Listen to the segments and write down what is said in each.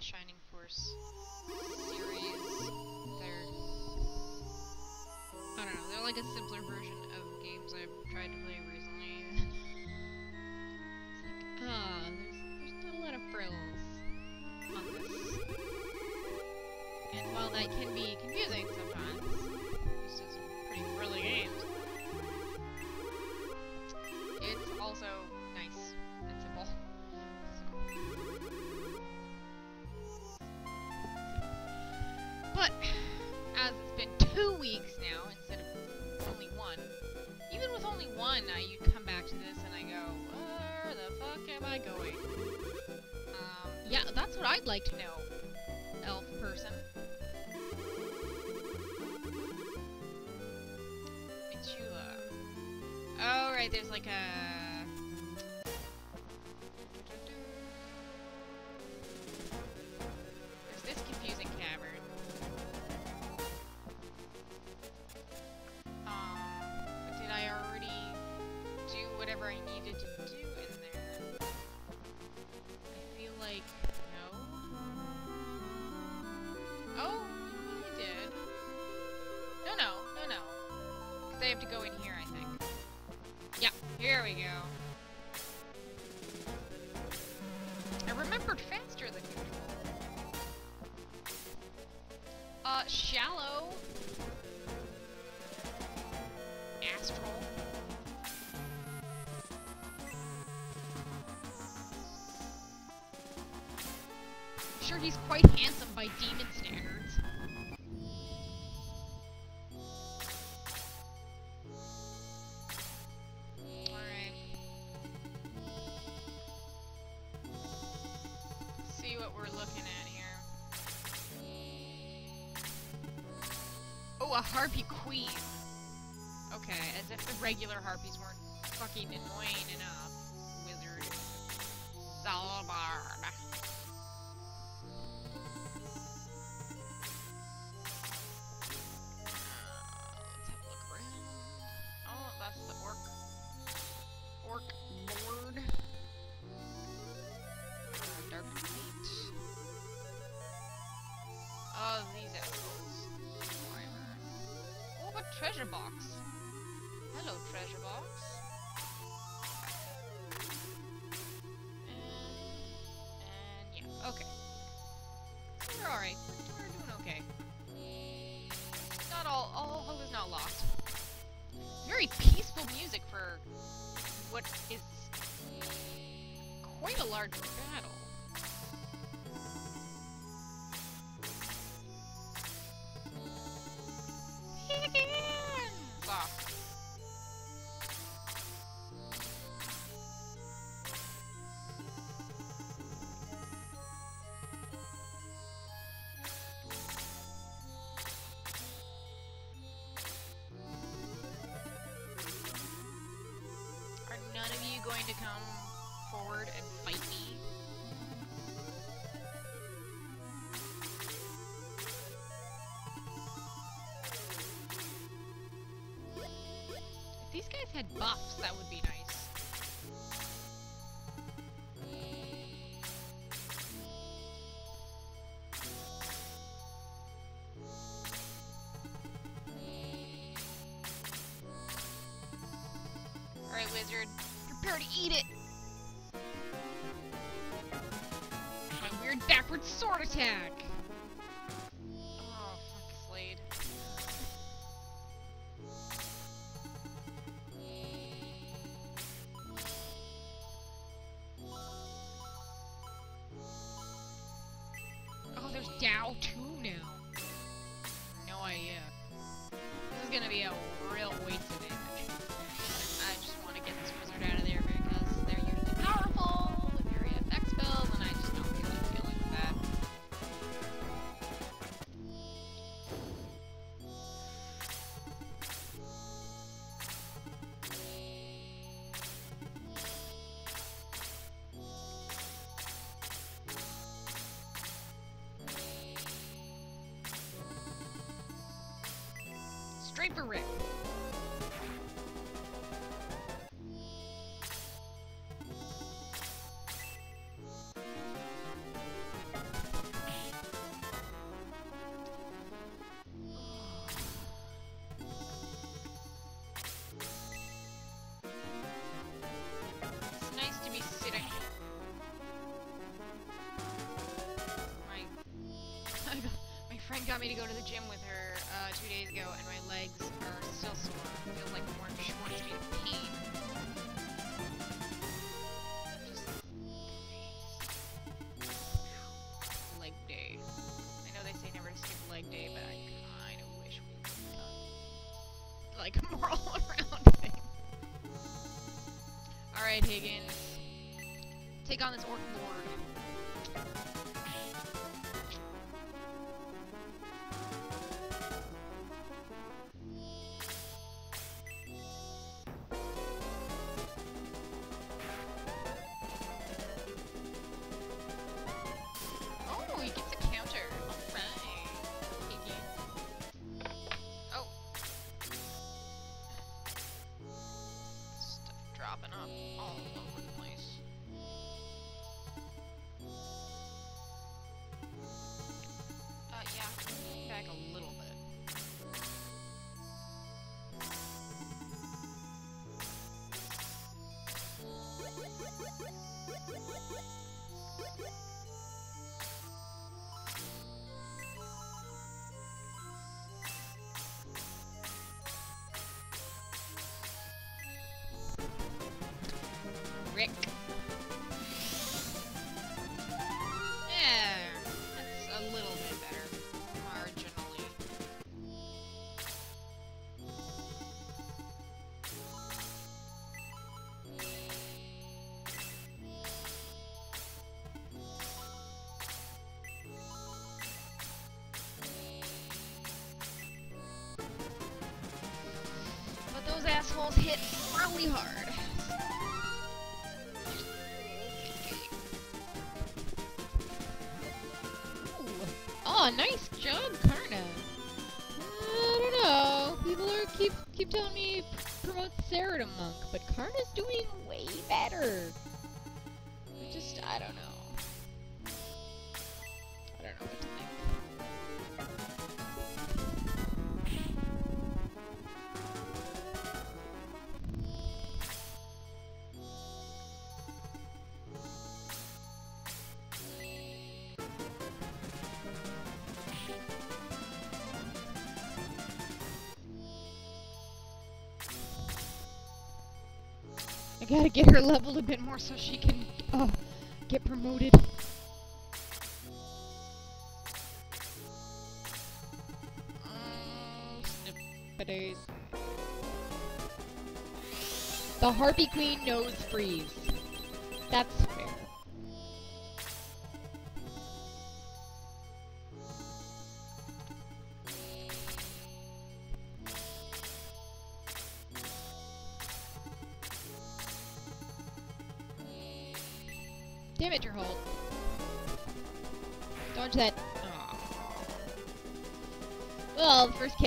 the Shining Force series. They're I don't know. They're like a simpler version of games I've tried to play recently. One, I you come back to this and I go, where the fuck am I going? Um, yeah, that's what I'd like to know, elf person. Mitula. Oh, right, there's like a... I needed to do Sure, he's quite handsome by demon standards. Alright. See what we're looking at here. Oh, a harpy queen. Okay, as if the regular harpies weren't fucking annoying enough. Wizard. Zalbard. Treasure box. Hello, treasure box. And, and yeah, okay. We're alright. We're doing okay. Not all, all hope is not lost. Very peaceful music for what is quite a large battle. Going to come forward and fight me? If these guys had buffs, that would be nice. Prepare to eat it! My weird backward sword attack! for friend got me to go to the gym with days ago, and my legs are still sore. Feels like street of pain. Just I'm just... leg day. I know assholes hit really hard. Oh, nice job, Karna. I don't know. People are keep keep telling me promote Sarah to monk, but Karna's doing way better. Just I don't know. Gotta get her leveled a bit more so she can uh, get promoted. The Harpy Queen knows freeze. That's fair.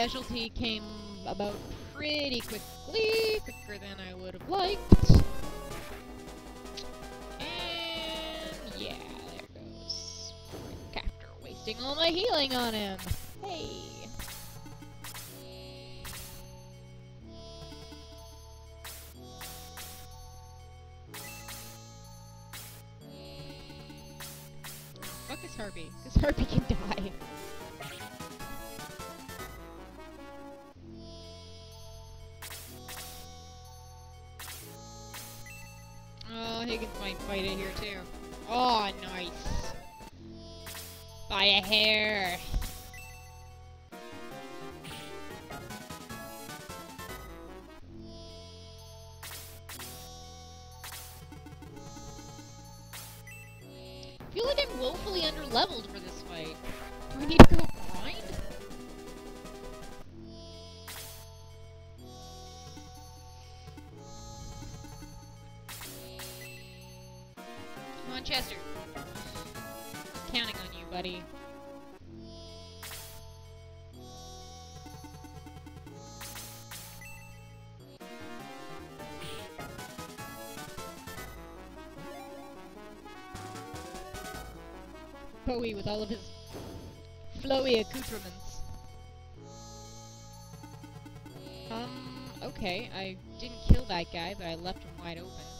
Casualty came about pretty quickly, quicker than I would have liked. And yeah, there goes. After wasting all my healing on him. Hey. Higins might fight it here too. Oh, nice. By a hair. On, Chester. Counting on you, buddy. Bowie with all of his flowy accoutrements. Um, okay, I didn't kill that guy, but I left him wide open.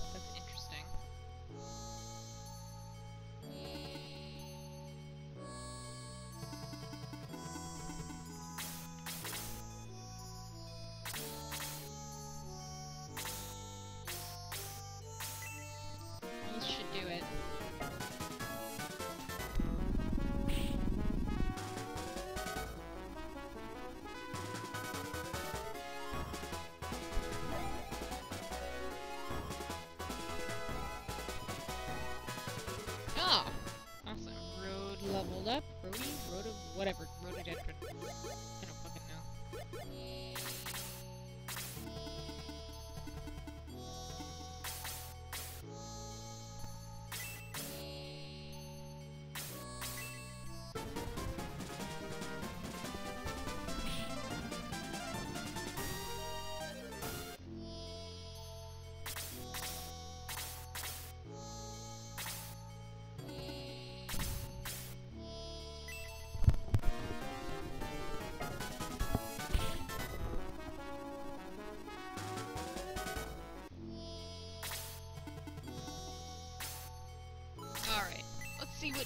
See what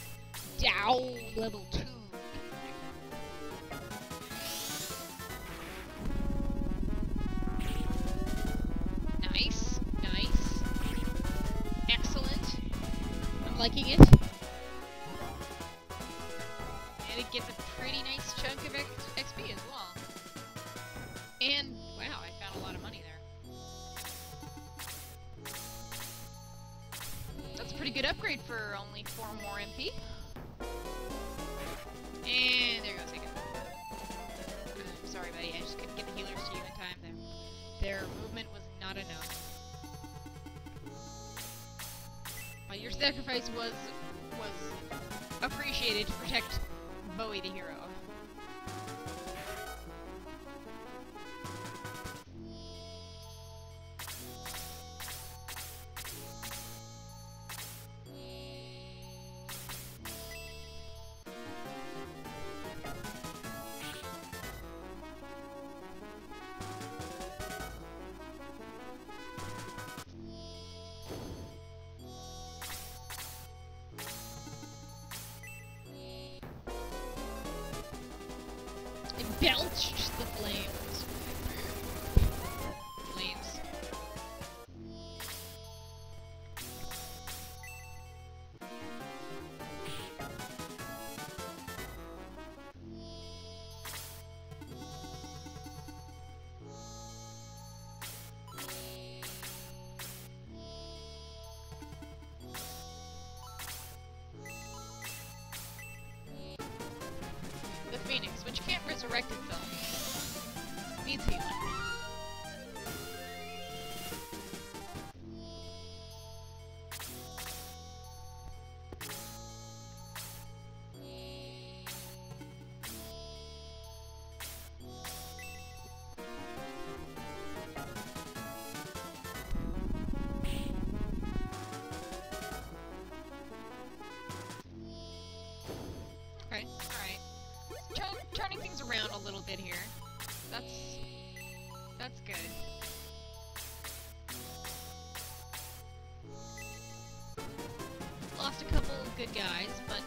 Dao level 2. Nice, nice. Excellent. I'm liking it. Good upgrade for only four more MP. And there goes sorry, buddy. I just couldn't get the healers to you in time there. Their movement was not enough. Uh, your sacrifice was was appreciated to protect Bowie the hero. Belched Turn, turning things around a little bit here. That's that's good. Lost a couple good guys, but